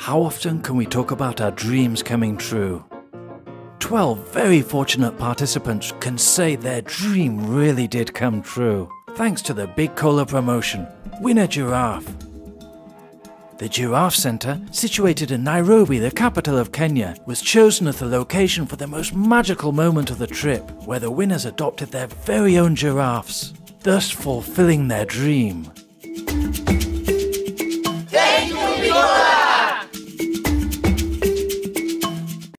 How often can we talk about our dreams coming true? 12 very fortunate participants can say their dream really did come true, thanks to the Big Cola promotion. Winner Giraffe. The Giraffe Centre, situated in Nairobi, the capital of Kenya, was chosen as the location for the most magical moment of the trip, where the winners adopted their very own giraffes, thus fulfilling their dream.